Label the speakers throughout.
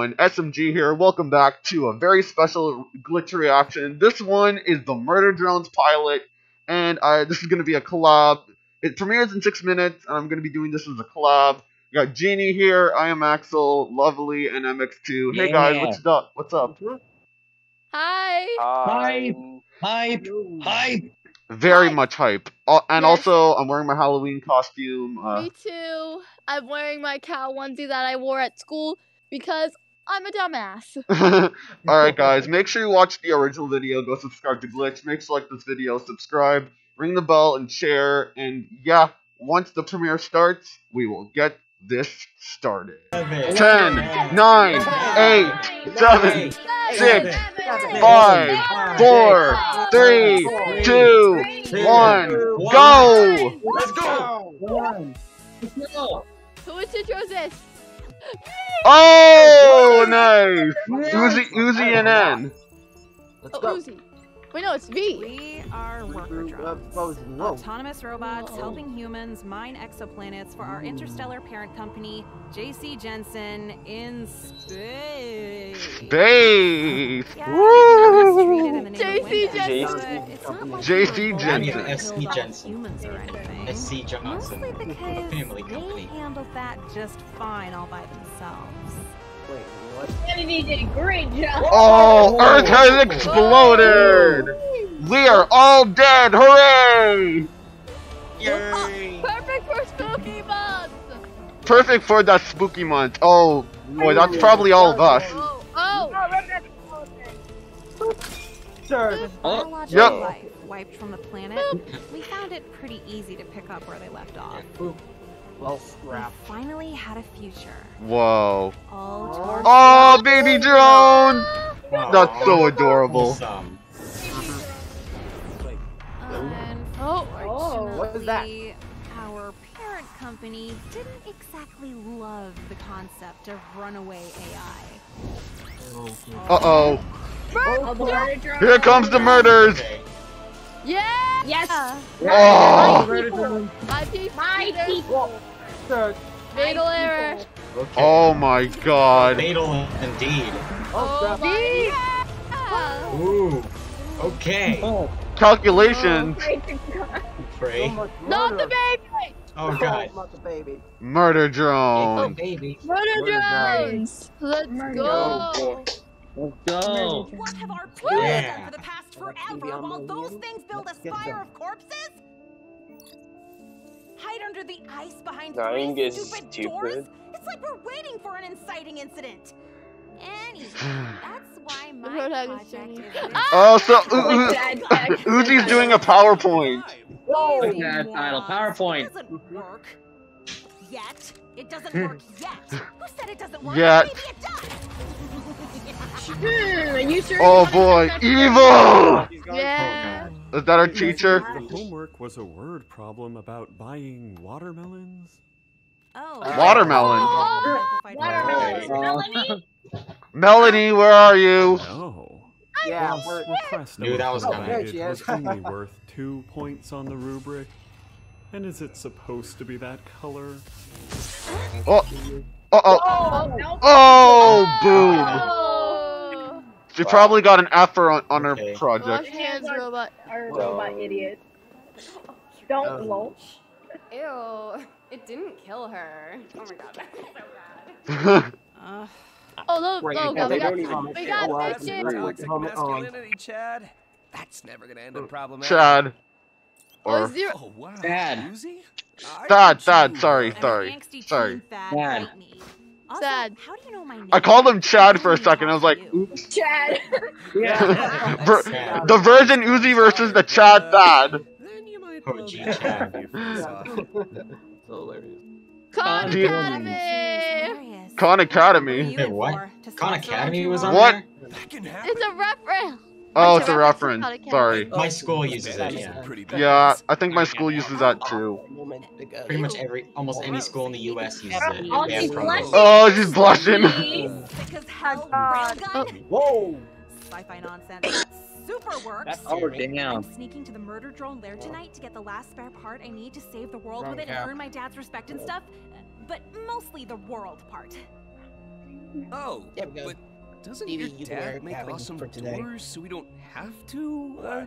Speaker 1: everyone, SMG here. Welcome back to a very special glitch reaction. This one is the Murder Drones pilot, and I, this is going to be a collab. It premieres in six minutes, and I'm going to be doing this as a collab. We got Genie here, I am Axel, Lovely, and MX2. Hey guys, what's up? What's up?
Speaker 2: Hi.
Speaker 3: Hype, hype, hype.
Speaker 1: Very
Speaker 2: Hi.
Speaker 1: much hype. Uh, and
Speaker 2: Yes.
Speaker 1: also, I'm wearing my Halloween costume. Uh,
Speaker 2: Me too. I'm wearing my cow onesie that I wore at school because I'm a dumbass.
Speaker 1: Alright guys, make sure you watch the original video, go subscribe to Glitch, make sure you like this video, subscribe, ring the bell, and share, and yeah, once the premiere starts, we will get this started. 10, 9, 8, 7, Six, five, 4, 3, 2, 1, go!
Speaker 3: Let's go. Let's go.
Speaker 2: Who is Citrosis?
Speaker 1: Oh, nice! Uzi, Uzi and N.
Speaker 4: Let's
Speaker 2: Oh,
Speaker 4: go.
Speaker 2: Uzi. Wait, no, it's V.
Speaker 5: We are worker uh, drones.
Speaker 4: Whoa.
Speaker 5: Oh, Autonomous robots
Speaker 2: Whoa.
Speaker 5: helping humans mine exoplanets for our hmm. interstellar parent company, JCJenson, in space.
Speaker 1: Space!
Speaker 5: Yeah, it's treated in the
Speaker 1: Woo!
Speaker 2: JCJenson.
Speaker 5: but it's not like
Speaker 1: JCJenson.
Speaker 5: know
Speaker 6: SC Jensen.
Speaker 5: Humans or anything.
Speaker 6: SC Johnson,
Speaker 5: Mostly because
Speaker 6: family
Speaker 5: they
Speaker 6: company.
Speaker 5: handled that just fine all by themselves.
Speaker 4: Wait, what?
Speaker 7: Kennedy did a great job.
Speaker 1: Oh, Earth has exploded! We are all dead! Hooray!
Speaker 6: Yay!
Speaker 2: Perfect for spooky month.
Speaker 1: Perfect for that spooky month. Oh, boy, that's probably all of us.
Speaker 2: Oh, oh.
Speaker 4: Sir,
Speaker 5: With
Speaker 3: Oh,
Speaker 5: biological
Speaker 1: yep.
Speaker 5: life wiped from the planet, we found it pretty easy to pick up where they left off.
Speaker 4: Well,
Speaker 5: We
Speaker 4: scrap.
Speaker 5: finally had a future.
Speaker 1: Whoa.
Speaker 5: All
Speaker 1: Oh, baby drone!
Speaker 6: Aw,
Speaker 1: That's so adorable.
Speaker 6: Um, awesome.
Speaker 2: Oh.
Speaker 5: Unfortunately,
Speaker 4: what is that?
Speaker 5: our parent company didn't exactly love the concept of runaway AI.
Speaker 1: Uh-oh.
Speaker 2: Oh, Murder.
Speaker 1: Here comes the murders!
Speaker 6: Okay.
Speaker 2: Yeah.
Speaker 7: Yes.
Speaker 1: Oh!
Speaker 2: My people.
Speaker 7: My people.
Speaker 4: Sir.
Speaker 2: Fatal error.
Speaker 4: Okay.
Speaker 1: Oh my god.
Speaker 6: Fatal indeed.
Speaker 4: Oh, oh crap.
Speaker 2: Yeah.
Speaker 6: Ooh. Okay.
Speaker 3: Oh,
Speaker 1: Calculations.
Speaker 4: Oh
Speaker 6: Pray.
Speaker 4: So
Speaker 2: Not the baby.
Speaker 6: Oh god.
Speaker 4: Not the baby.
Speaker 1: Murder
Speaker 6: Oh, baby.
Speaker 2: Murder
Speaker 4: Murder
Speaker 2: drones. Let's
Speaker 7: Murder
Speaker 2: go.
Speaker 3: let's go.
Speaker 5: What have our
Speaker 6: Yeah.
Speaker 5: done for the past forever while those things build a
Speaker 4: Let's get
Speaker 5: spire of corpses? Hide under the ice behind
Speaker 8: Dying
Speaker 5: three
Speaker 8: is
Speaker 5: stupid,
Speaker 8: stupid.
Speaker 5: doors? It's like we're waiting for an inciting incident. Anyway, that's why my project is.
Speaker 1: Oh, so
Speaker 7: Like
Speaker 1: U-
Speaker 7: that, that-
Speaker 1: Uzi's doing a PowerPoint.
Speaker 4: Whoa.
Speaker 3: Look at that title, PowerPoint.
Speaker 5: It doesn't work. Yet. It doesn't work yet. Who said it doesn't work?
Speaker 1: Yet.
Speaker 5: Maybe it does.
Speaker 7: Hmm, are you sure?
Speaker 1: Oh boy,
Speaker 7: touch that
Speaker 1: evil!
Speaker 2: Yeah.
Speaker 1: Is that our teacher?
Speaker 9: The homework was a word problem about buying watermelons.
Speaker 5: Oh.
Speaker 1: Watermelon.
Speaker 5: Oh.
Speaker 7: Watermelon. Melanie?
Speaker 1: Melanie, where are you?
Speaker 9: No.
Speaker 4: Yeah,
Speaker 9: Was
Speaker 4: we're.
Speaker 9: request
Speaker 6: Knew that was
Speaker 9: number
Speaker 6: coming.
Speaker 9: provided
Speaker 4: There she
Speaker 9: was only worth two points on the rubric. And is it supposed to be that color?
Speaker 1: Oh, uh oh.
Speaker 7: Oh, no.
Speaker 1: Oh, boom.
Speaker 2: Oh.
Speaker 1: She probably got an F on, on her
Speaker 6: Okay.
Speaker 2: Wash
Speaker 1: project.
Speaker 2: hands, robot.
Speaker 7: Our robot idiot. Don't
Speaker 4: Oh.
Speaker 7: blow.
Speaker 10: Ew, it didn't kill her. Oh my god, that's so bad.
Speaker 5: Uh,
Speaker 2: Oh, look,
Speaker 4: Wait,
Speaker 2: look,
Speaker 4: yeah,
Speaker 2: we got,
Speaker 4: don't
Speaker 2: we got
Speaker 4: Oh, I
Speaker 2: bitches.
Speaker 11: Toxic masculinity, Chad. That's never gonna end in problematic.
Speaker 1: Chad.
Speaker 2: Oh,
Speaker 1: Or
Speaker 2: zero.
Speaker 11: Oh wow.
Speaker 3: Dad.
Speaker 1: Dad, Dad, sorry, sorry, sorry.
Speaker 5: teen fad
Speaker 3: Dad.
Speaker 5: Bite me. Also,
Speaker 2: Sad.
Speaker 5: How do you know my name?
Speaker 1: I called him Chad for a second. I was like,
Speaker 5: talk to you.
Speaker 1: oops.
Speaker 7: Chad.
Speaker 3: Yeah.
Speaker 1: Ver-
Speaker 6: Sad.
Speaker 1: the Virgin Uzi versus the Chad Thad.
Speaker 11: Then you might
Speaker 6: Oh,
Speaker 11: blow
Speaker 6: Chad.
Speaker 11: if you saw.
Speaker 4: So hilarious.
Speaker 2: Khan Academy.
Speaker 5: Hilarious.
Speaker 1: Khan Academy.
Speaker 5: you
Speaker 6: Hey, what?
Speaker 5: for?
Speaker 6: Khan Academy was on
Speaker 1: What?
Speaker 6: there?
Speaker 11: That can happen.
Speaker 2: It's a reference.
Speaker 1: Oh,
Speaker 2: It's
Speaker 1: it's
Speaker 2: a
Speaker 1: a
Speaker 2: reference,
Speaker 1: reference.
Speaker 2: not a character.
Speaker 1: Sorry.
Speaker 6: My school uses it, yeah.
Speaker 1: Yeah, I think my school uses that too.
Speaker 6: Pretty much every, almost any school in the U.S. uses it.
Speaker 7: Oh,
Speaker 6: They have
Speaker 7: she's
Speaker 6: promos.
Speaker 7: blushing.
Speaker 1: Oh, she's blushing.
Speaker 5: Because hell, railgun,
Speaker 4: Whoa.
Speaker 5: sci-fi nonsense, super works.
Speaker 3: Oh, damn.
Speaker 5: I'm sneaking to the murder drone lair tonight to get the last spare part I need to save the world with it and earn my dad's respect and stuff. But mostly the world part.
Speaker 11: Oh,
Speaker 4: There we go.
Speaker 11: but doesn't
Speaker 4: Maybe
Speaker 11: your
Speaker 4: you
Speaker 11: dad make
Speaker 4: cabin
Speaker 11: awesome
Speaker 4: for today.
Speaker 11: doors so we don't have to uh,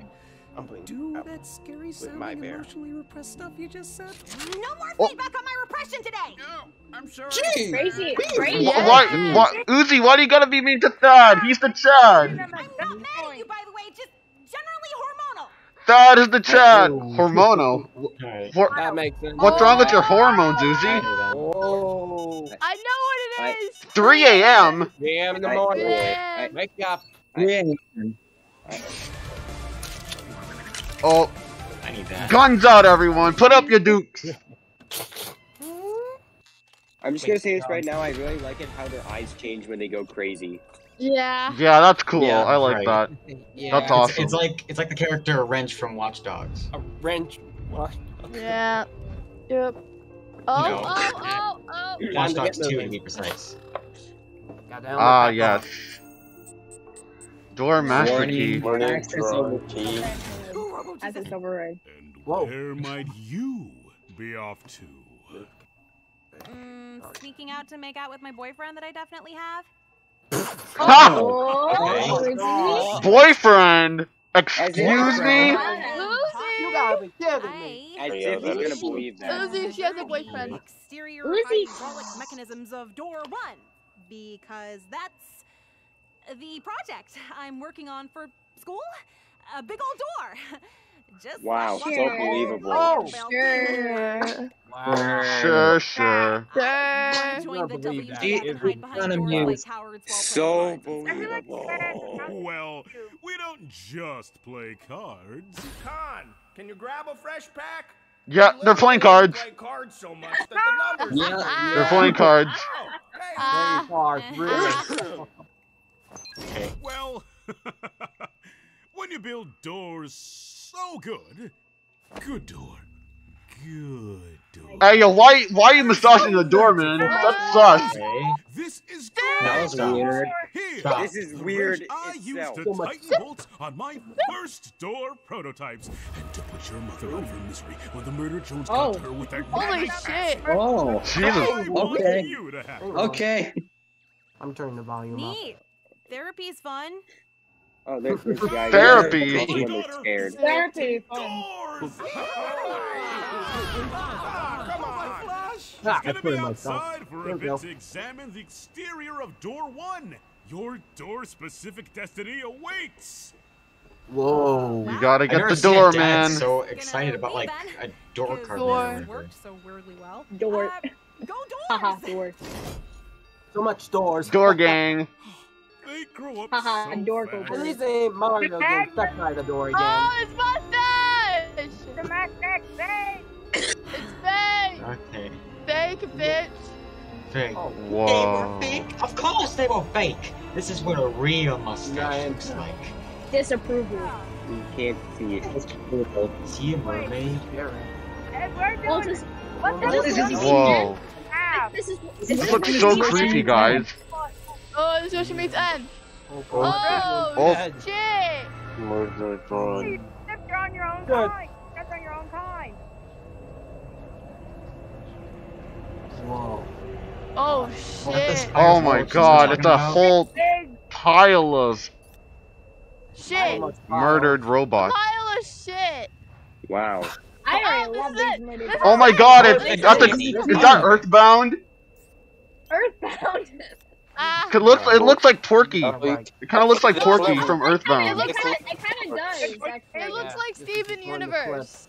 Speaker 4: I'm playing
Speaker 11: do
Speaker 4: out
Speaker 11: that scary
Speaker 4: my
Speaker 11: sounding emotionally repressed stuff you just said?
Speaker 5: No more
Speaker 1: Oh.
Speaker 5: feedback on my repression today.
Speaker 11: No, I'm sorry.
Speaker 7: Crazy,
Speaker 1: Wh-
Speaker 7: crazy.
Speaker 2: Yeah.
Speaker 1: Why, why, Uzi, why do you gotta be mean to Thad? He's the Chad.
Speaker 5: I'm not mad at you, by the way. Just generally hormonal.
Speaker 1: Thad is the Chad. Hormonal.
Speaker 6: Alright.
Speaker 1: What,
Speaker 4: That makes sense.
Speaker 1: what's wrong with your hormones, Uzi?
Speaker 4: Oh.
Speaker 2: I know what it is.
Speaker 1: 3 a.m.
Speaker 4: Damn in the morning.
Speaker 2: Yeah.
Speaker 4: Wake up.
Speaker 3: Yeah.
Speaker 1: Oh,
Speaker 6: I need that.
Speaker 1: guns out, everyone. Put up your dukes.
Speaker 8: I'm just gonna say this right now. I really like it how their eyes change when they go crazy.
Speaker 2: Yeah.
Speaker 1: Yeah, that's cool.
Speaker 6: Yeah,
Speaker 1: I like
Speaker 6: right.
Speaker 1: that.
Speaker 4: Yeah.
Speaker 1: That's
Speaker 6: It's,
Speaker 1: awesome.
Speaker 6: it's like it's like the character Wrench from Watch Dogs.
Speaker 4: A wrench. What?
Speaker 2: Yeah. Yep. Oh,
Speaker 6: know.
Speaker 2: oh, oh, oh.
Speaker 6: Watch
Speaker 4: to
Speaker 6: Dogs 2
Speaker 4: moving.
Speaker 6: to be precise.
Speaker 1: Ah,
Speaker 4: look
Speaker 1: yes. Door master
Speaker 3: Warning.
Speaker 1: key.
Speaker 3: Access over key.
Speaker 7: As it's over
Speaker 11: And
Speaker 4: Whoa.
Speaker 11: where might you be off to?
Speaker 5: Mm, sneaking out to make out with my boyfriend that I definitely have.
Speaker 1: Ha!
Speaker 7: Oh,
Speaker 6: Okay.
Speaker 7: Lucy.
Speaker 1: Boyfriend. Excuse me.
Speaker 4: You
Speaker 2: Lucy.
Speaker 4: gotta be kidding me.
Speaker 5: I
Speaker 8: As if he's gonna believe that.
Speaker 2: Lucy, she has a boyfriend.
Speaker 5: exterior
Speaker 7: Lucy.
Speaker 5: hydraulic mechanisms of door one because that's the project I'm working on for school. A big old door. Just
Speaker 8: Wow,
Speaker 5: like
Speaker 8: so believable.
Speaker 4: Oh,
Speaker 2: Sure.
Speaker 4: Wow.
Speaker 1: Sure, sure.
Speaker 2: Sure.
Speaker 5: Join the
Speaker 4: believe
Speaker 5: W
Speaker 4: that.
Speaker 5: and
Speaker 3: It-
Speaker 5: behind
Speaker 3: none of
Speaker 5: doors like cowards while
Speaker 8: So
Speaker 5: cards.
Speaker 8: believable.
Speaker 11: Oh, well, we don't just play cards.
Speaker 12: Khan, can you grab a fresh pack?
Speaker 1: Yeah, they're playing cards.
Speaker 12: Play cards so much that the numbers.
Speaker 3: Yeah,
Speaker 1: They're playing cards.
Speaker 12: Ow, hey.
Speaker 2: Ah.
Speaker 4: Very really.
Speaker 6: Okay.
Speaker 11: Well, when you build doors so good, good door, good.
Speaker 1: Hey, yo, why, why are you massaging the door, man? That's sus.
Speaker 6: Okay.
Speaker 11: This is
Speaker 3: That was weird.
Speaker 6: Stop.
Speaker 8: This is weird
Speaker 11: wrench I used
Speaker 8: itself.
Speaker 11: to tighten bolts on my first door prototypes and to put your mother out of her misery when the murder drones oh. got
Speaker 7: Oh.
Speaker 11: her with that
Speaker 2: Holy shit.
Speaker 3: Oh.
Speaker 1: Jesus.
Speaker 11: I want
Speaker 3: Okay.
Speaker 11: you to have.
Speaker 3: Okay.
Speaker 4: I'm turning the volume up.
Speaker 5: Neat. Therapy's fun.
Speaker 8: Oh, there's this guy.
Speaker 1: Therapy.
Speaker 8: That's when they're scared.
Speaker 7: Therapy.
Speaker 11: Doors!
Speaker 12: Come on.
Speaker 11: He's
Speaker 4: Ah, I
Speaker 11: gonna
Speaker 4: put
Speaker 11: be
Speaker 4: it
Speaker 11: outside for a bit
Speaker 4: go.
Speaker 11: to examine the exterior of door one. Your door-specific destiny awaits.
Speaker 4: Whoa.
Speaker 1: You gotta get the door, man.
Speaker 6: So excited about like
Speaker 5: leave
Speaker 6: a door card.
Speaker 2: Door.
Speaker 5: it worked so weirdly well.
Speaker 7: Door.
Speaker 5: Uh, go
Speaker 7: Haha,
Speaker 5: doors!
Speaker 7: door.
Speaker 4: So much doors.
Speaker 1: Door gang.
Speaker 11: They grow up
Speaker 7: Haha,
Speaker 11: so
Speaker 7: door
Speaker 11: fast.
Speaker 4: At least ain't Mario getting stuck by the door oh, again.
Speaker 2: Oh, it's mustache.
Speaker 7: The mustache fake.
Speaker 2: It's fake.
Speaker 6: Okay.
Speaker 2: Fake, bitch.
Speaker 6: Fake.
Speaker 4: Oh,
Speaker 6: They were fake. Of course they were fake. This is what a real mustache
Speaker 4: Nice.
Speaker 6: looks like.
Speaker 7: Disapproval.
Speaker 8: You can't see it.
Speaker 6: See a mermaid?
Speaker 7: Well, this,
Speaker 4: What
Speaker 7: this is
Speaker 1: Whoa.
Speaker 7: This is
Speaker 1: This looks so creepy, guys.
Speaker 2: Oh, this is where she meets N.
Speaker 4: Oh,
Speaker 2: Oh,
Speaker 1: Oh.
Speaker 2: shit.
Speaker 1: Murder drone.
Speaker 7: Step on your own
Speaker 4: Good.
Speaker 7: kind. Step on your own kind.
Speaker 4: Whoa.
Speaker 2: Oh, shit.
Speaker 1: Oh my god, it's a whole pile of
Speaker 2: Shit.
Speaker 1: murdered robots.
Speaker 2: Pile of shit.
Speaker 8: Wow.
Speaker 7: I
Speaker 2: Oh,
Speaker 7: already
Speaker 2: this
Speaker 7: love
Speaker 2: is
Speaker 7: these
Speaker 2: it. This
Speaker 1: Oh my god, it's,
Speaker 2: It's
Speaker 1: that's a,
Speaker 2: crazy.
Speaker 1: is that Earthbound?
Speaker 7: Earthbound.
Speaker 2: Ah.
Speaker 1: It looks, it looks like Porky.
Speaker 4: Oh
Speaker 1: It kind of looks like Porky from
Speaker 7: It
Speaker 1: Earthbound.
Speaker 7: looks kind of, it kind of does.
Speaker 2: It looks like Steven
Speaker 4: It's one to
Speaker 2: Universe.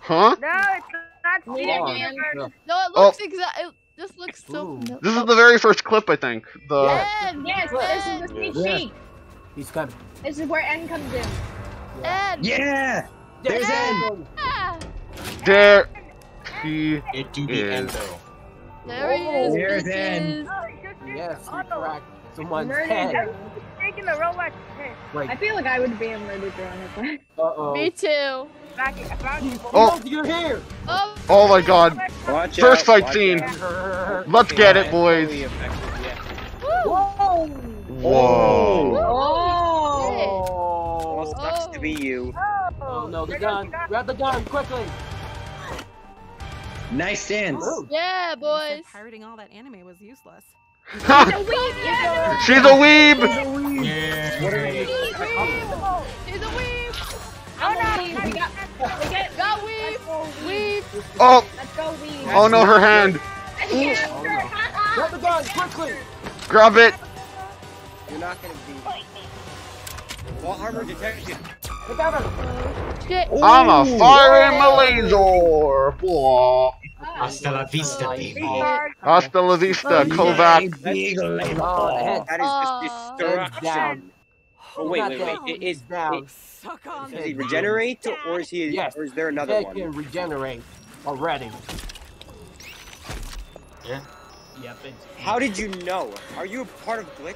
Speaker 1: Huh?
Speaker 7: No, it's not
Speaker 2: Steven
Speaker 4: Oh,
Speaker 2: Universe. No, it
Speaker 1: Oh.
Speaker 2: looks exact. It just looks so.
Speaker 4: Ooh.
Speaker 1: This is the very first clip, I think. The
Speaker 2: N.
Speaker 7: Yes, this is the sneak peek.
Speaker 4: He's coming.
Speaker 7: This is where N comes in.
Speaker 2: N.
Speaker 3: Yeah. There's N.
Speaker 2: Ah,
Speaker 1: there he
Speaker 6: It do be
Speaker 1: is.
Speaker 6: endo.
Speaker 2: There he is.
Speaker 3: There's
Speaker 2: bitches.
Speaker 3: N.
Speaker 4: Yes, he cracked someone's
Speaker 7: Murdered.
Speaker 4: head.
Speaker 7: Taking the Rolex. I feel like I would be a murder drone if I.
Speaker 4: Uh-oh.
Speaker 2: Me too.
Speaker 1: Oh.
Speaker 4: you're here.
Speaker 2: Oh,
Speaker 1: Oh my god.
Speaker 8: Watch
Speaker 1: First
Speaker 8: out,
Speaker 1: fight
Speaker 8: watch
Speaker 1: scene.
Speaker 8: out.
Speaker 1: Let's get it,
Speaker 8: Yeah,
Speaker 1: boys.
Speaker 8: totally yeah.
Speaker 7: Whoa!
Speaker 1: Whoa.
Speaker 7: Oh!
Speaker 8: Well, sucks to be you.
Speaker 4: Oh, oh no, the gun. Grab the gun, quickly.
Speaker 3: Nice dance.
Speaker 4: Ooh.
Speaker 2: yeah,
Speaker 5: Said
Speaker 2: boys.
Speaker 5: pirating all that anime was useless.
Speaker 1: She's a weeb!
Speaker 2: She's a weeb.
Speaker 7: Oh no, we got, we get,
Speaker 2: Got weeb. Weeb.
Speaker 1: Oh!
Speaker 7: let's go weed.
Speaker 1: Oh no, her hand!
Speaker 3: Grab the gun, quickly!
Speaker 1: Grab it!
Speaker 5: You're not gonna be. Well, armor detection.
Speaker 3: Get down there!
Speaker 2: Shit.
Speaker 1: I'm a firing my laser! Blah.
Speaker 6: Hasta la vista, baby.
Speaker 1: Hasta la vista, Kovac.
Speaker 3: Oh, head,
Speaker 5: That is
Speaker 2: Aw.
Speaker 5: just destruction. Oh, wait, wait, wait. Is,
Speaker 3: down.
Speaker 5: Does he regenerate, or is he?
Speaker 3: Yes.
Speaker 5: Or is there another
Speaker 3: Head
Speaker 5: one?
Speaker 3: can regenerate already.
Speaker 6: Yeah.
Speaker 3: Yep,
Speaker 5: How did you know? Are you a part of Glitch?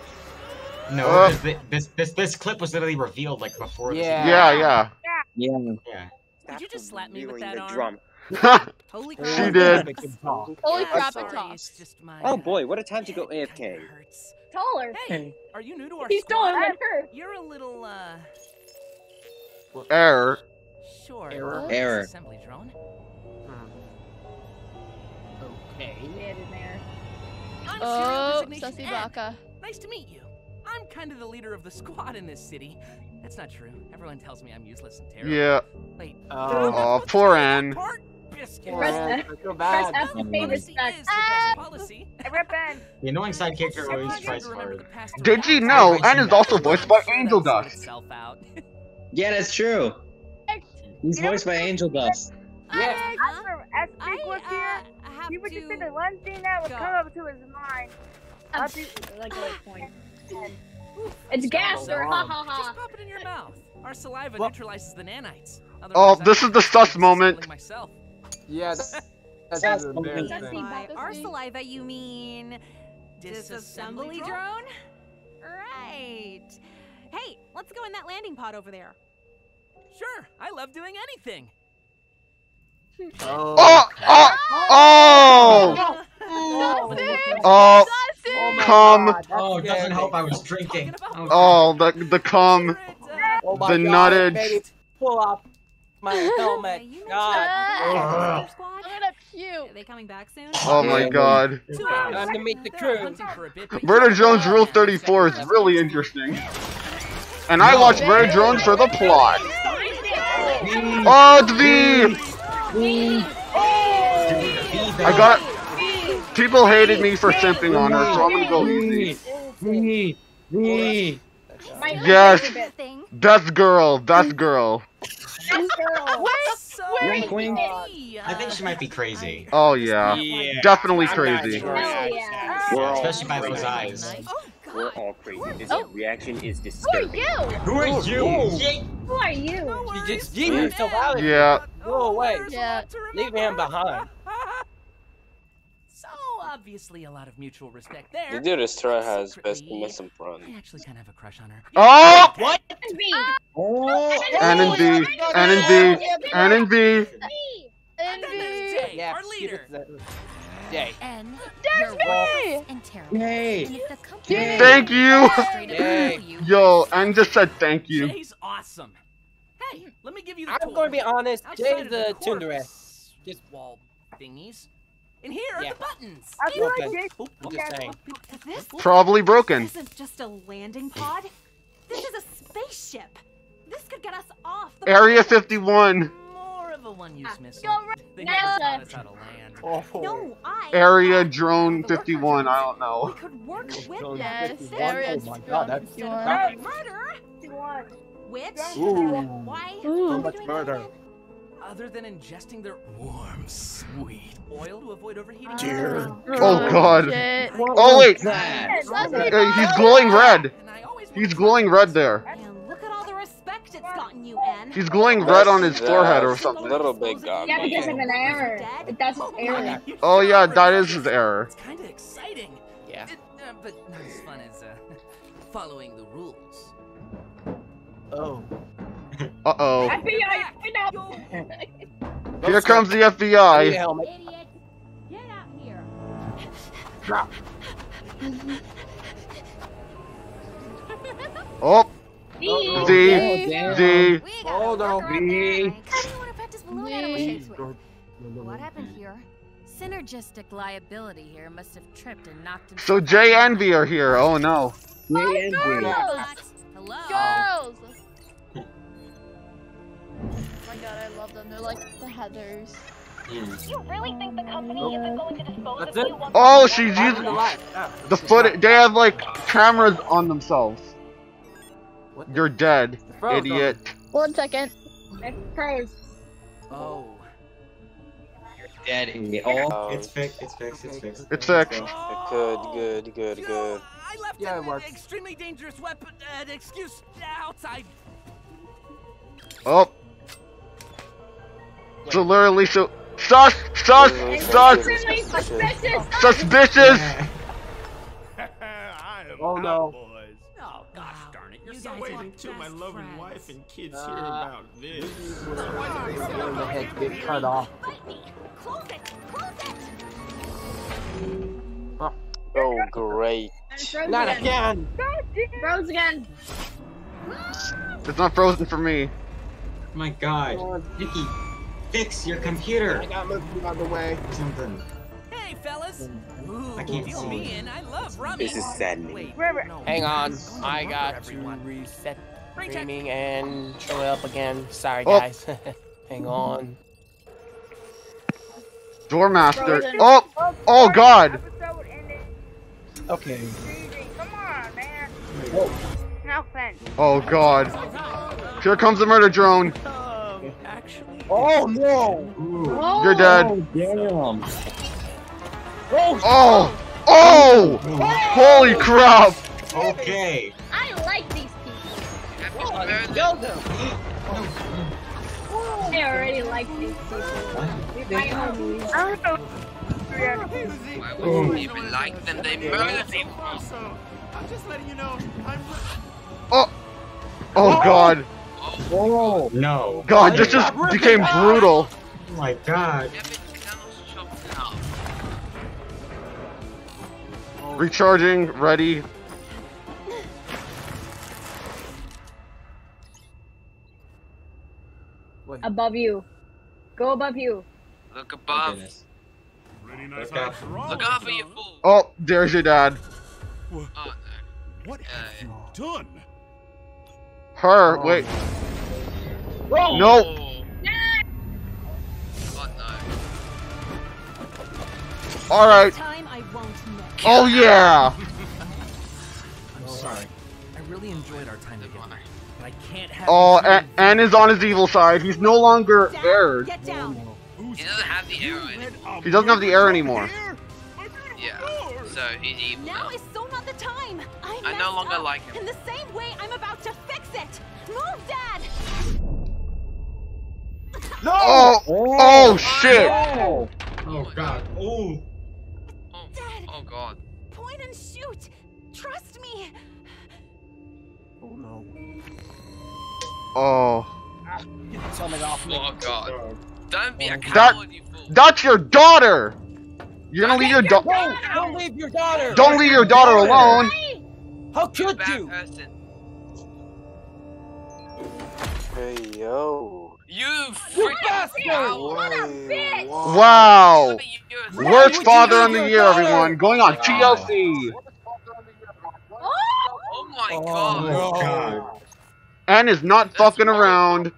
Speaker 6: No,
Speaker 1: Uh.
Speaker 6: this, this this this clip was literally revealed like before. this
Speaker 3: Yeah.
Speaker 1: Yeah, yeah.
Speaker 6: video. Yeah.
Speaker 4: Did you just slap me with that
Speaker 5: the
Speaker 4: arm?
Speaker 5: drum.
Speaker 4: Holy
Speaker 1: She did.
Speaker 3: Make him talk.
Speaker 2: Holy crap, it talks.
Speaker 4: It's just my.
Speaker 5: Oh boy, what a time to go AFK.
Speaker 4: kinda hurts.
Speaker 7: Taller.
Speaker 4: Hey, are you new to our
Speaker 7: He's
Speaker 4: squad?
Speaker 7: taller than her.
Speaker 4: You're a little, uh,
Speaker 1: Error.
Speaker 4: sure.
Speaker 3: Error.
Speaker 8: Error.
Speaker 4: Assembly drone.
Speaker 3: Okay.
Speaker 7: Dead in there.
Speaker 4: I'm
Speaker 2: Oh, Sussy Baka.
Speaker 4: Nice to meet you. I'm kind of the leader of the squad in this city. That's not true. Everyone tells me I'm useless and terrible.
Speaker 1: Yeah.
Speaker 4: Wait.
Speaker 3: Oh.
Speaker 1: Oh, poor Ann.
Speaker 4: Part biscuit.
Speaker 7: Press
Speaker 3: Man,
Speaker 7: F.
Speaker 3: I feel
Speaker 7: Press. F to pay respect.
Speaker 4: the best policy.
Speaker 7: Hey, Rip Ben.
Speaker 6: The annoying side character always tries
Speaker 4: to remember
Speaker 6: hard.
Speaker 4: the past
Speaker 1: Did you know
Speaker 6: I've
Speaker 1: is also voiced by Angel Dust?
Speaker 4: out.
Speaker 8: Yeah, that's true. He's voiced by Angel Dust.
Speaker 3: Yeah.
Speaker 7: After
Speaker 4: I,
Speaker 7: S was here,
Speaker 4: uh,
Speaker 7: he would just say the one thing that would
Speaker 4: go.
Speaker 7: come up to his mind. I'll do like a point. It's Gaster, ha ha ha.
Speaker 4: Just pop it in your mouth. Our saliva
Speaker 3: Well-
Speaker 4: neutralizes the nanites.
Speaker 1: Oh, this
Speaker 4: I
Speaker 1: is the sus moment.
Speaker 4: Myself.
Speaker 3: Yeah, that, that's
Speaker 8: That's
Speaker 3: an
Speaker 8: okay.
Speaker 3: embarrassing.
Speaker 4: By our saliva, you mean disassembly
Speaker 10: Disassembly
Speaker 4: drone? Right. Hey, let's go in that landing pod over there. Sure, I love doing anything.
Speaker 3: Oh.
Speaker 1: Oh! Oh! Oh! oh.
Speaker 3: Oh, oh! Oh my
Speaker 1: Cum.
Speaker 3: God, that's
Speaker 6: Oh, it doesn't help. I was drinking. Oh,
Speaker 1: Oh, the the cum.
Speaker 3: Oh
Speaker 1: The
Speaker 3: God,
Speaker 1: nuttage.
Speaker 3: baby, Pull off my helmet.
Speaker 4: you
Speaker 3: God.
Speaker 2: I'm gonna puke.
Speaker 4: Are they coming back soon?
Speaker 1: Oh my god.
Speaker 3: Time to meet the crew.
Speaker 4: hunting for a bit, but
Speaker 1: Murder
Speaker 4: Drones
Speaker 1: Rule 34 is really interesting. And I watch Murder Drones for the plot. Oh, it's V! I got. People hated me for simping on her, so I'm gonna go easy.
Speaker 8: Me, me.
Speaker 7: My
Speaker 1: Yes.
Speaker 7: favorite bit.
Speaker 4: Thing.
Speaker 1: Best girl, best girl.
Speaker 7: Best girl.
Speaker 8: Wink, wink.
Speaker 6: I think she might be crazy.
Speaker 1: Oh yeah.
Speaker 5: Yeah.
Speaker 1: Definitely
Speaker 5: I'm
Speaker 1: crazy.
Speaker 5: sure.
Speaker 7: Yeah.
Speaker 6: Especially by
Speaker 5: crazy.
Speaker 6: those eyes.
Speaker 4: Oh
Speaker 5: We're all crazy. This
Speaker 2: Oh.
Speaker 5: reaction is
Speaker 2: Who are you?
Speaker 6: Who are you?
Speaker 7: Who are you?
Speaker 4: No
Speaker 3: You
Speaker 4: worries.
Speaker 3: just yeet yourself out of.
Speaker 1: Yeah.
Speaker 3: Go away.
Speaker 2: Yeah.
Speaker 3: Leave him behind.
Speaker 4: So obviously a lot of mutual respect there.
Speaker 13: The dude Astra has best
Speaker 4: Secretly,
Speaker 13: miss and
Speaker 4: I actually kind of have a crush on her.
Speaker 1: Oh!
Speaker 6: What?
Speaker 7: Me.
Speaker 8: Oh,
Speaker 1: N and B, N and B, N and B.
Speaker 4: And then there's
Speaker 2: Envy.
Speaker 3: Yeah,
Speaker 4: our leader.
Speaker 3: it to-
Speaker 10: And
Speaker 2: There's me.
Speaker 10: and Tara.
Speaker 8: Yay.
Speaker 10: And if the company
Speaker 8: Yay.
Speaker 1: Thank you.
Speaker 3: Yay.
Speaker 1: Yo, N just said thank you.
Speaker 4: Jay's awesome. Hey, let me give you the
Speaker 3: I'm
Speaker 4: tour.
Speaker 3: going to be honest.
Speaker 4: Outside
Speaker 3: Jay's
Speaker 4: of
Speaker 3: the
Speaker 4: the
Speaker 3: Tinder
Speaker 4: course
Speaker 3: Just
Speaker 4: wall thingies. In here are
Speaker 3: Yeah.
Speaker 4: the buttons.
Speaker 7: I feel like
Speaker 3: Okay. I'm just saying.
Speaker 4: this
Speaker 1: Probably broken.
Speaker 4: isn't just a landing pod. This is a spaceship. This could get us off the
Speaker 1: Area 51.
Speaker 4: More of a one-use ah, missile.
Speaker 7: Go right
Speaker 4: They
Speaker 7: now.
Speaker 4: never taught us how to land.
Speaker 3: Oh.
Speaker 4: No, I.
Speaker 1: Area drone
Speaker 4: have the worker
Speaker 1: 51. I don't know.
Speaker 4: We could work with
Speaker 3: Drone
Speaker 2: Yes,
Speaker 3: 51.
Speaker 2: area
Speaker 3: Oh my god, that's
Speaker 2: 51.
Speaker 4: Murder, murder,
Speaker 7: One.
Speaker 4: which
Speaker 3: Ooh.
Speaker 4: why?
Speaker 2: Ooh.
Speaker 3: So much
Speaker 4: doing that
Speaker 3: murder.
Speaker 4: again? Other than ingesting their warm, sweet oil to avoid overheating.
Speaker 8: Dear.
Speaker 1: Oh god.
Speaker 2: Shit.
Speaker 1: Oh wait.
Speaker 8: that?
Speaker 1: Hey, he's glowing red.
Speaker 4: And I always
Speaker 1: He's glowing red there.
Speaker 4: Look at all the respect it's gotten you, N.
Speaker 1: He's glowing red on his
Speaker 13: That's-
Speaker 1: forehead or something.
Speaker 13: A little bit got
Speaker 7: Yeah,
Speaker 13: me.
Speaker 7: because of an error. That's his error.
Speaker 1: Oh yeah, that is his error.
Speaker 4: It's kind of exciting.
Speaker 3: Yeah.
Speaker 4: It, uh, but not as fun as uh, following the rules.
Speaker 3: Oh.
Speaker 1: Uh oh.
Speaker 7: FBI, wait up.
Speaker 1: Here comes the
Speaker 3: I need a
Speaker 1: FBI.
Speaker 10: idiot, get out here.
Speaker 3: Drop.
Speaker 1: Oh,
Speaker 7: D.
Speaker 8: Oh,
Speaker 1: D,
Speaker 8: damn.
Speaker 1: D.
Speaker 10: We
Speaker 3: Oh,
Speaker 10: gotta
Speaker 3: no.
Speaker 10: work around
Speaker 8: Me.
Speaker 10: that. How do you want to practice balloon animal
Speaker 2: Me.
Speaker 10: shapes with? What happened here
Speaker 14: Synergistic liability here must have tripped and knocked him.
Speaker 1: So Jay and V are here. Oh no.
Speaker 2: Girls!
Speaker 14: Hello.
Speaker 2: Girls! Them. They're like the Heathers.
Speaker 7: You really think the company isn't going to dispose
Speaker 4: That's
Speaker 7: of
Speaker 4: it?
Speaker 7: you once
Speaker 1: Oh, she's using
Speaker 4: Yeah.
Speaker 1: the footage. They have like cameras on themselves.
Speaker 4: What?
Speaker 1: You're dead,
Speaker 4: froze on
Speaker 1: idiot.
Speaker 2: One second.
Speaker 7: It's froze.
Speaker 4: Oh.
Speaker 3: You're dead in all.
Speaker 13: Oh,
Speaker 8: It's fixed. It's fixed. It's fixed.
Speaker 1: It's fixed.
Speaker 13: good, good, good,
Speaker 4: You
Speaker 13: good.
Speaker 4: know, I left
Speaker 3: Yeah,
Speaker 4: an
Speaker 3: it works.
Speaker 4: extremely dangerous weapon, uh, an excuse outside.
Speaker 1: Oh. So literally, so sus, sus, sus,
Speaker 7: suspicious.
Speaker 1: suspicious.
Speaker 3: Oh, no.
Speaker 12: boys.
Speaker 4: Oh gosh darn it! You're
Speaker 14: You
Speaker 4: so
Speaker 14: guys
Speaker 12: Wait
Speaker 14: are
Speaker 12: until my loving
Speaker 14: friends.
Speaker 12: wife and kids
Speaker 3: Uh,
Speaker 12: hear about this.
Speaker 3: When the head get cut off.
Speaker 5: Close it. Close it.
Speaker 13: Oh, great.
Speaker 3: Not
Speaker 7: again.
Speaker 3: again.
Speaker 7: Froze again.
Speaker 1: It's not frozen for me.
Speaker 8: My God. Vicky, fix your computer.
Speaker 3: I got moved out of the way.
Speaker 8: Something.
Speaker 4: Hey, fellas. Ooh,
Speaker 8: I can't
Speaker 4: deal
Speaker 8: see.
Speaker 4: me in. I love rummy.
Speaker 8: This is saddening.
Speaker 4: Wait,
Speaker 7: River.
Speaker 4: no.
Speaker 15: Hang on, I got to reset streaming and show it up again. Sorry,
Speaker 1: Oh.
Speaker 15: guys. Hang on.
Speaker 1: Doormaster.
Speaker 7: Frozen.
Speaker 1: Oh, oh God.
Speaker 3: Okay.
Speaker 7: Come on, man.
Speaker 3: Whoa.
Speaker 7: Now then.
Speaker 1: Oh God. Here comes the murder drone.
Speaker 4: Actually.
Speaker 3: Oh no!
Speaker 7: Oh.
Speaker 1: You're dead.
Speaker 3: Oh damn!
Speaker 1: Oh, oh, oh! Holy crap!
Speaker 8: Okay.
Speaker 7: I like these people. I already like these people. I don't know.
Speaker 16: Why would you even like them? They murder people.
Speaker 12: Also, I'm just letting you know, I'm.
Speaker 1: Oh, oh, oh. God.
Speaker 3: Oh!
Speaker 8: No.
Speaker 1: God, this just became brutal.
Speaker 8: Oh my God.
Speaker 1: Recharging, ready.
Speaker 7: Above you. Go above you.
Speaker 16: Look above.
Speaker 12: Pretty nice
Speaker 8: Look out.
Speaker 12: draw.
Speaker 16: Look out for you fool.
Speaker 1: Oh, there's your dad.
Speaker 16: Oh no.
Speaker 11: What have you
Speaker 16: Uh,
Speaker 11: done?
Speaker 1: Her, oh. wait.
Speaker 16: Oh.
Speaker 1: Nope.
Speaker 16: Oh no.
Speaker 1: Alright.
Speaker 5: Time I won't know.
Speaker 1: Oh yeah.
Speaker 4: I'm oh. sorry. I really enjoyed our time together, but I can't have.
Speaker 1: Oh,
Speaker 4: you
Speaker 1: and, and is on his evil side. He's no longer
Speaker 5: Down.
Speaker 1: aired.
Speaker 5: Get down.
Speaker 16: He doesn't have the arrow anymore.
Speaker 1: He doesn't have the air anymore.
Speaker 16: Yeah. So he's evil
Speaker 5: Now
Speaker 16: now.
Speaker 5: is so not the time. I,
Speaker 16: I no longer
Speaker 5: up.
Speaker 16: like him.
Speaker 5: In the same way, I'm about to fix it. Move, Dad.
Speaker 1: Oh, oh, oh shit.
Speaker 3: Oh!
Speaker 8: Oh God. Oh.
Speaker 16: Oh,
Speaker 5: Dad.
Speaker 16: oh god.
Speaker 5: Point and shoot. Trust me.
Speaker 3: Oh no!
Speaker 1: Oh, ah,
Speaker 3: Get something off me.
Speaker 16: Oh god. Don't be a oh.
Speaker 1: That-
Speaker 16: coward, you fool.
Speaker 1: that's your daughter. You're gonna leave your daughter.
Speaker 3: No! Don't leave your daughter!
Speaker 1: Don't leave your daughter alone.
Speaker 3: How could you?
Speaker 16: person.
Speaker 13: Hey, yo.
Speaker 16: You
Speaker 3: You
Speaker 16: freaking
Speaker 3: bastard!
Speaker 16: coward.
Speaker 7: What a bitch.
Speaker 1: Wow.
Speaker 16: Look at you, you're-
Speaker 3: Why
Speaker 1: Worst father
Speaker 3: you
Speaker 1: on the year,
Speaker 3: daughter?
Speaker 1: everyone. Going on TLC.
Speaker 16: Oh my
Speaker 3: Oh,
Speaker 16: god.
Speaker 8: Oh God.
Speaker 1: And is not fucking around.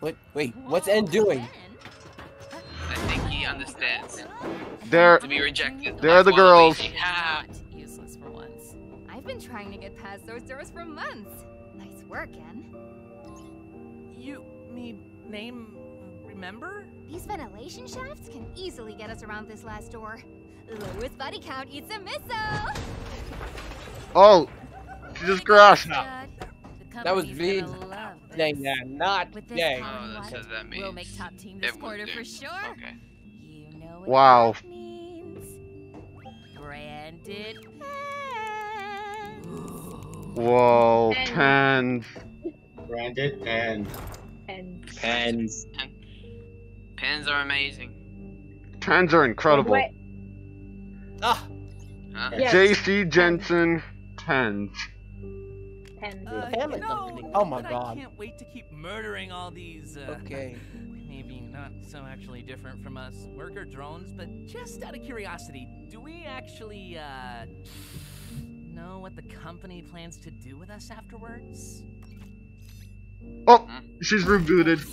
Speaker 3: What? Wait, what's N doing?
Speaker 16: I understands.
Speaker 1: They're
Speaker 16: To be rejected.
Speaker 1: They're the girls.
Speaker 16: Waluigi.
Speaker 14: Useless for once.
Speaker 10: I've been trying to get past those doors for months. Nice work, En.
Speaker 4: You mean name? Remember?
Speaker 10: These ventilation shafts can easily get us around this last door. Lowest body count eats a missile.
Speaker 1: oh, she just crashed.
Speaker 10: Good. The
Speaker 3: That was
Speaker 10: company's
Speaker 3: V.
Speaker 10: gonna love this.
Speaker 3: Dang, nah, not
Speaker 10: With
Speaker 3: dang.
Speaker 16: Oh, that's
Speaker 10: what?
Speaker 16: what that means.
Speaker 10: We'll make top team this quarter
Speaker 16: would
Speaker 10: for sure.
Speaker 16: Okay.
Speaker 10: You know what
Speaker 1: Wow.
Speaker 10: that means. Branded
Speaker 1: Whoa,
Speaker 7: And-
Speaker 1: pens.
Speaker 8: Branded and
Speaker 7: And
Speaker 3: Pens.
Speaker 16: Pens are amazing.
Speaker 1: Pens are incredible.
Speaker 3: Ah!
Speaker 16: Huh?
Speaker 7: Yes.
Speaker 1: JC Jensen pens.
Speaker 7: pens.
Speaker 4: Uh,
Speaker 3: Damn
Speaker 4: you
Speaker 3: it,
Speaker 4: know,
Speaker 3: Dominic. Oh my God.
Speaker 4: I can't wait to keep murdering all these. Uh,
Speaker 3: Okay.
Speaker 4: maybe not so actually different from us worker drones, but just out of curiosity, do we actually, uh, know what the company plans to do with us afterwards?
Speaker 1: Oh, she's rebooted.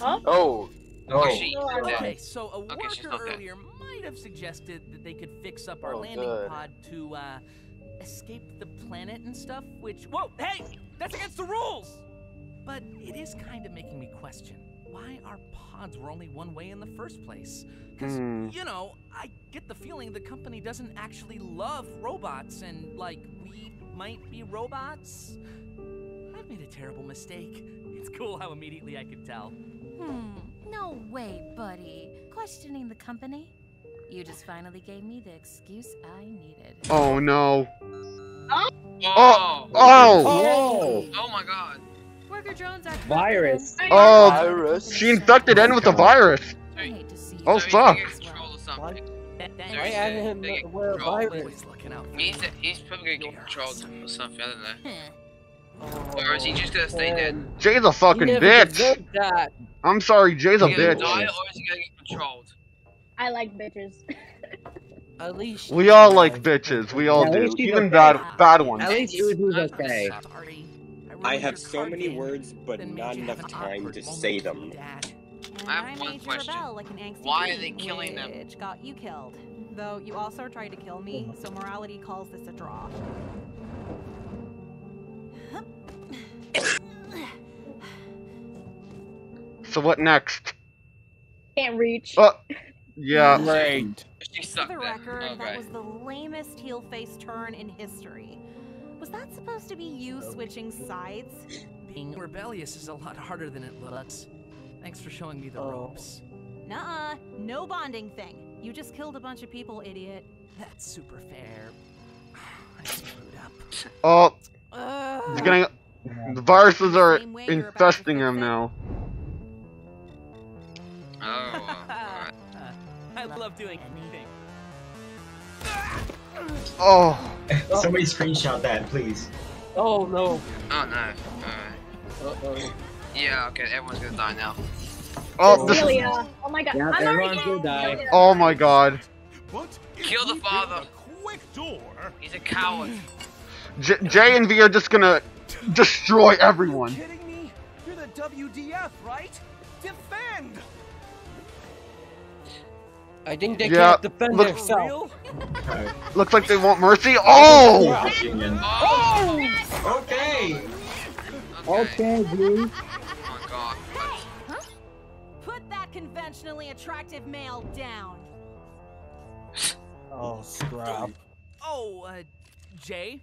Speaker 13: Oh.
Speaker 16: Okay,
Speaker 4: Okay, so a
Speaker 16: Okay,
Speaker 4: worker earlier might have suggested that they could fix up our
Speaker 13: Oh,
Speaker 4: landing
Speaker 13: good.
Speaker 4: pod to, uh, escape the planet and stuff, which, whoa, hey, that's against the rules! But it is kind of making me question why our pods were only one way in the first place. Because,
Speaker 1: Hmm.
Speaker 4: you know, I get the feeling the company doesn't actually love robots and, like, we might be robots. I've made a terrible mistake. It's cool how immediately I could tell.
Speaker 14: Hmm, no way, buddy. Questioning the company? You just finally gave me the excuse I needed.
Speaker 1: Oh no.
Speaker 16: Oh!
Speaker 1: Oh!
Speaker 16: Oh! Oh my god.
Speaker 14: Worker drones are
Speaker 8: Virus.
Speaker 1: Oh,
Speaker 13: Virus.
Speaker 1: she infected N with a virus. Oh fuck.
Speaker 16: He's gonna get control or something.
Speaker 3: Why
Speaker 16: So
Speaker 3: add him
Speaker 16: gonna get
Speaker 3: wear a virus?
Speaker 4: Means
Speaker 16: that he's probably gonna get controlled or something, I don't know.
Speaker 3: Oh,
Speaker 16: Or is he just gonna stay dead?
Speaker 1: Oh, Jay's a fucking bitch. I'm sorry, Jay's a
Speaker 16: Is he gonna
Speaker 1: bitch.
Speaker 16: die or is he gonna get controlled?
Speaker 7: I like bitches.
Speaker 3: At least
Speaker 1: We all like bitches. We all
Speaker 8: At
Speaker 1: do. Even
Speaker 8: okay.
Speaker 1: bad bad ones.
Speaker 8: At least Uzu's okay.
Speaker 4: Sorry.
Speaker 8: I have so many words, but not enough time to say them.
Speaker 5: And
Speaker 16: I have one question.
Speaker 5: rebel like an
Speaker 16: Why are they killing them?
Speaker 5: Which got you killed. Though you also tried to kill me, so morality calls this a draw.
Speaker 1: So what next?
Speaker 7: Can't reach.
Speaker 1: Oh, yeah.
Speaker 8: Great.
Speaker 16: She
Speaker 5: For
Speaker 16: sucked
Speaker 5: the
Speaker 16: then.
Speaker 5: record, that was the lamest heel face turn in history. Was that supposed to be you switching sides?
Speaker 4: Being rebellious is a lot harder than it looks. Thanks for showing me the
Speaker 3: Oh.
Speaker 4: ropes.
Speaker 5: Nuh-uh, no bonding thing. You just killed a bunch of people, idiot.
Speaker 4: That's super fair. I screwed up.
Speaker 1: Oh,
Speaker 5: Uh,
Speaker 1: he's getting. The viruses are
Speaker 5: Same way you're about to
Speaker 1: infesting
Speaker 5: fix
Speaker 1: him now.
Speaker 16: Oh, alright.
Speaker 4: I love doing anything.
Speaker 1: Oh,
Speaker 6: Somebody screenshot that, please.
Speaker 3: Oh no.
Speaker 16: Oh no. Alright.
Speaker 3: Uh-oh.
Speaker 16: Yeah, okay, everyone's gonna die now.
Speaker 1: oh, oh this.
Speaker 7: Celia. Oh my god.
Speaker 8: Yeah,
Speaker 7: I'm
Speaker 8: everyone's gonna
Speaker 7: getting
Speaker 8: die.
Speaker 1: Oh my god.
Speaker 11: What?
Speaker 16: Kill the father.
Speaker 11: quick door.
Speaker 16: He's a coward.
Speaker 1: J- Jay and V are just gonna destroy everyone.
Speaker 12: kidding me? You're the WDF, right?
Speaker 3: I think they
Speaker 1: Yeah,
Speaker 3: can't defend
Speaker 1: look-
Speaker 3: themselves.
Speaker 1: Looks like they want mercy. Oh!
Speaker 6: Union.
Speaker 16: Oh!
Speaker 6: Okay.
Speaker 8: Okay, dude.
Speaker 16: Oh my god.
Speaker 5: Put that conventionally attractive male down.
Speaker 3: Oh, scrap.
Speaker 4: Oh, uh, Jay,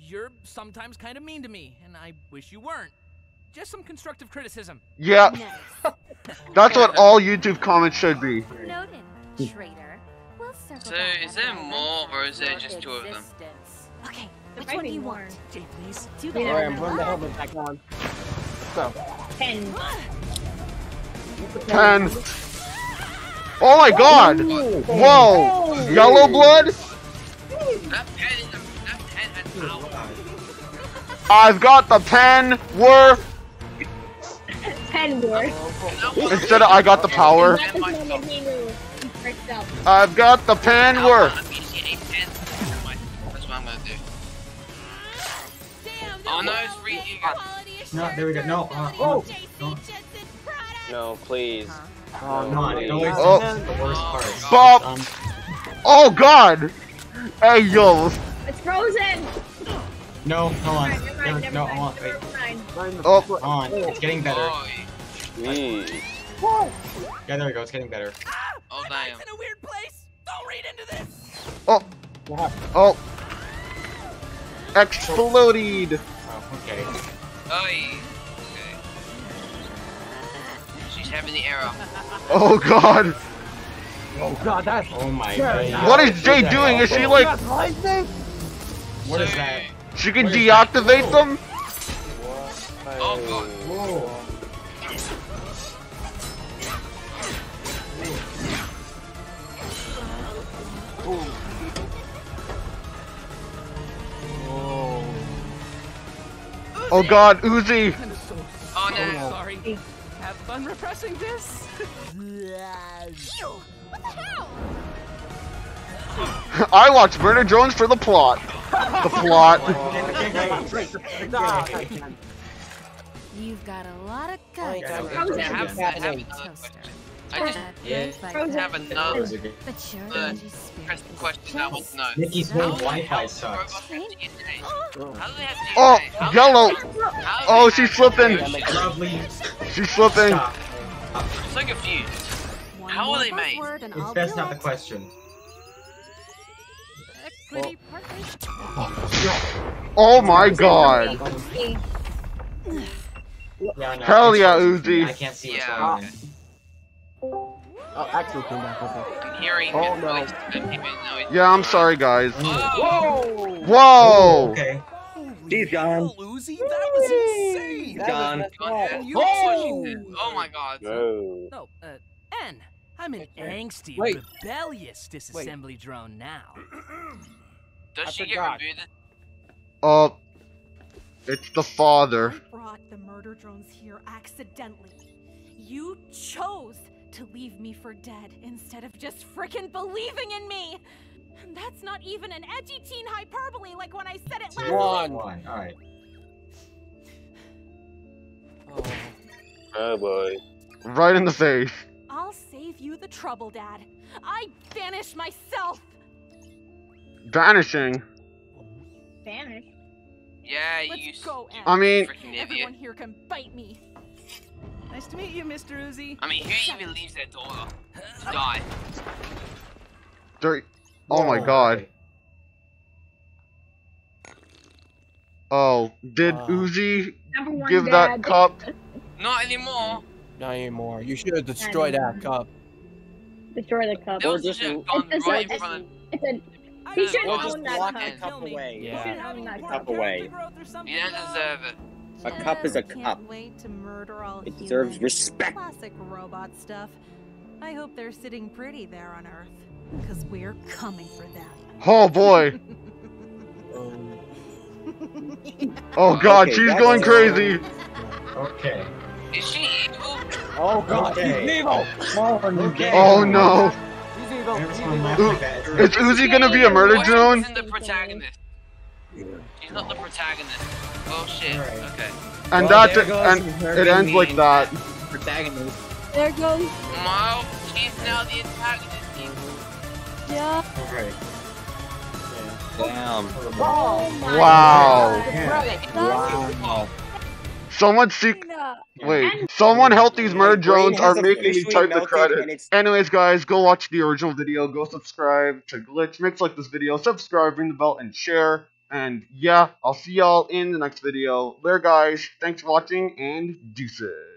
Speaker 4: you're sometimes kind of mean to me, and I wish you weren't. Just some constructive criticism.
Speaker 1: Yeah,
Speaker 5: Nice.
Speaker 1: that's what all YouTube comments should be. Hmm.
Speaker 14: Noted, traitor. We'll circle
Speaker 16: So,
Speaker 14: back
Speaker 16: is there more, or is there
Speaker 14: your
Speaker 16: just two of them?
Speaker 5: Okay,
Speaker 7: There
Speaker 5: which one do you
Speaker 7: more.
Speaker 5: want?
Speaker 4: Jay, please.
Speaker 5: Do
Speaker 7: Yeah.
Speaker 5: that.
Speaker 3: Alright, I'm putting the helmet back on. Go.
Speaker 7: Ten.
Speaker 1: Ten. Oh my god! Whoa! Yellow blood?
Speaker 16: That pen is a, that pen has power.
Speaker 1: I've got the pen worth
Speaker 7: Ten word.
Speaker 1: instead of I got the power.
Speaker 7: Not this moment he moved. He freaked out.
Speaker 1: I've got the pan
Speaker 16: I
Speaker 1: worth.
Speaker 16: want to be a pen. That's what I'm gonna do. Oh, no, it's
Speaker 5: quality-
Speaker 16: free, you got-
Speaker 5: quality
Speaker 6: No, there we go. No, uh, oh, no.
Speaker 13: No, please.
Speaker 3: Oh,
Speaker 6: Come on,
Speaker 3: no.
Speaker 6: don't
Speaker 1: Oh.
Speaker 6: this. the worst part.
Speaker 1: Bob.
Speaker 6: Um,
Speaker 1: Oh god! Hey yo!
Speaker 7: It's frozen.
Speaker 6: no, hold on.
Speaker 7: Never
Speaker 6: Never,
Speaker 7: never
Speaker 6: no, hold on, wait.
Speaker 1: Oh,
Speaker 6: Hold on, it's getting better.
Speaker 16: Oh,
Speaker 13: Jeez.
Speaker 6: Yeah, there we go, it's getting better.
Speaker 16: Oh
Speaker 4: My
Speaker 16: damn.
Speaker 4: in a weird place. Don't read into this.
Speaker 1: oh, oh. Exploded!
Speaker 6: Oh, okay.
Speaker 16: Okay. She's having the arrow.
Speaker 1: Oh god!
Speaker 3: Oh god, that's.
Speaker 6: Oh my god.
Speaker 1: What is Jay doing? Is she like.
Speaker 6: What is that?
Speaker 1: She can deactivate them?
Speaker 16: Oh god.
Speaker 6: Whoa.
Speaker 1: Oh god, Uzi!
Speaker 4: I'm so,
Speaker 16: Oh
Speaker 4: so
Speaker 16: no.
Speaker 4: sorry. Have fun repressing this?
Speaker 5: Ew! What the hell?
Speaker 1: I watch Murder Drones for the plot. The plot.
Speaker 14: You've got a lot of
Speaker 15: Oh,
Speaker 14: guts.
Speaker 15: yeah,
Speaker 14: for
Speaker 15: have-
Speaker 14: a
Speaker 15: have-
Speaker 14: toaster.
Speaker 15: have another
Speaker 14: Toaster.
Speaker 16: I just
Speaker 15: Yeah.
Speaker 14: looks like
Speaker 16: have
Speaker 14: that.
Speaker 16: another
Speaker 14: But your
Speaker 16: uh,
Speaker 14: energy spirit
Speaker 16: the question I want to know.
Speaker 6: Nikki's
Speaker 16: How
Speaker 6: whole
Speaker 16: the
Speaker 6: Wi-Fi
Speaker 16: hell
Speaker 6: sucks.
Speaker 16: robots have DNA? How do they have DNA?
Speaker 1: Oh, yellow.
Speaker 16: they have- how do
Speaker 1: Oh, she's slipping. She's slipping.
Speaker 6: Stop.
Speaker 16: I'm so confused. How are they made?
Speaker 5: buzzword and
Speaker 6: It's
Speaker 5: I'll
Speaker 6: best not the question.
Speaker 5: Equity.
Speaker 1: Oh my god.
Speaker 6: Yeah, no,
Speaker 1: Hell yeah. Uzi.
Speaker 6: I can't see
Speaker 16: Yeah,
Speaker 6: going
Speaker 16: okay.
Speaker 3: Oh, actually came back with it.
Speaker 16: I'm hearing
Speaker 3: Oh, no.
Speaker 16: like, that people know it.
Speaker 1: Yeah, I'm sorry, guys.
Speaker 16: Whoa!
Speaker 1: Whoa!
Speaker 6: Okay.
Speaker 8: He's gone.
Speaker 12: Uzi, that was insane.
Speaker 8: Gone.
Speaker 16: God,
Speaker 12: You
Speaker 16: oh, oh my god.
Speaker 13: No.
Speaker 4: No, uh, N. I'm an angsty,
Speaker 15: Wait.
Speaker 4: rebellious disassembly drone now.
Speaker 16: Does
Speaker 15: I
Speaker 16: she get
Speaker 15: forgot.
Speaker 16: rebooted?
Speaker 1: Uh, it's the father.
Speaker 5: I brought the murder drones here accidentally. You chose to leave me for dead instead of just frickin' believing in me. And that's not even an edgy teen hyperbole like when I said it last
Speaker 15: One.
Speaker 6: One. All right.
Speaker 15: Oh.
Speaker 13: Oh boy.
Speaker 1: Right in the face.
Speaker 5: I'll save you the trouble, Dad. I banish myself.
Speaker 1: Vanishing.
Speaker 7: Spanish.
Speaker 16: Yeah,
Speaker 5: Let's
Speaker 16: you. s-
Speaker 5: go,
Speaker 16: you
Speaker 1: I mean-
Speaker 16: freaking idiot.
Speaker 5: Everyone here can bite me.
Speaker 4: Nice to meet you, Mr. Uzi.
Speaker 16: I mean, who even leaves their daughter to die?
Speaker 1: There- Oh my god. Oh, did
Speaker 15: Uh.
Speaker 1: Uzi give
Speaker 7: dad.
Speaker 1: that cup?
Speaker 16: Not anymore.
Speaker 15: Not anymore. You should have destroyed that cup.
Speaker 7: Destroy the cup.
Speaker 16: They
Speaker 8: Or just-
Speaker 16: should have gone
Speaker 7: It's
Speaker 16: right
Speaker 7: a-
Speaker 16: in front of.
Speaker 7: It's a.
Speaker 4: I
Speaker 7: He
Speaker 4: just
Speaker 7: shouldn't
Speaker 4: want
Speaker 7: own that
Speaker 4: block
Speaker 7: cup.
Speaker 4: and kill me.
Speaker 8: away.
Speaker 7: He shouldn't own that
Speaker 8: Cup
Speaker 7: cup.
Speaker 8: away.
Speaker 16: You don't deserve it.
Speaker 8: A cup is a cup.
Speaker 5: wait to murder all
Speaker 8: It deserves
Speaker 5: humans.
Speaker 8: respect.
Speaker 5: Classic robot stuff. I hope they're sitting pretty there on Earth, because we're coming for them.
Speaker 1: Oh boy. Oh god,
Speaker 8: Okay,
Speaker 1: she's going crazy.
Speaker 6: Okay.
Speaker 16: Is she evil?
Speaker 15: Oh god,
Speaker 6: Okay.
Speaker 15: he's evil!
Speaker 6: Okay.
Speaker 1: Oh no.
Speaker 3: He's evil.
Speaker 6: There's
Speaker 3: evil.
Speaker 6: laughing
Speaker 1: Ooh,
Speaker 6: back.
Speaker 1: Is Uzi gonna be a murder
Speaker 16: Why
Speaker 1: drone?
Speaker 16: isn't the protagonist? She's not the protagonist. Oh shit.
Speaker 6: Alright.
Speaker 16: Okay.
Speaker 1: And
Speaker 8: Well,
Speaker 1: that
Speaker 8: goes
Speaker 1: and it ends
Speaker 8: being
Speaker 1: like
Speaker 8: the
Speaker 1: that.
Speaker 8: Protagonist.
Speaker 2: There goes.
Speaker 16: Well, she's now the antagonist. Mm-hmm.
Speaker 2: Yeah.
Speaker 6: Alright.
Speaker 8: Damn.
Speaker 7: Oh
Speaker 1: Wow.
Speaker 7: God.
Speaker 8: Wow.
Speaker 1: Someone seek. Wait, someone help these murder drones are making me type the
Speaker 8: melted
Speaker 1: credits. Anyways, guys, go watch the original video. Go subscribe to Glitch. Make sure you like this video. Subscribe, ring the bell, and share. And yeah, I'll see y'all in the next video. There, guys. Thanks for watching, and deuces.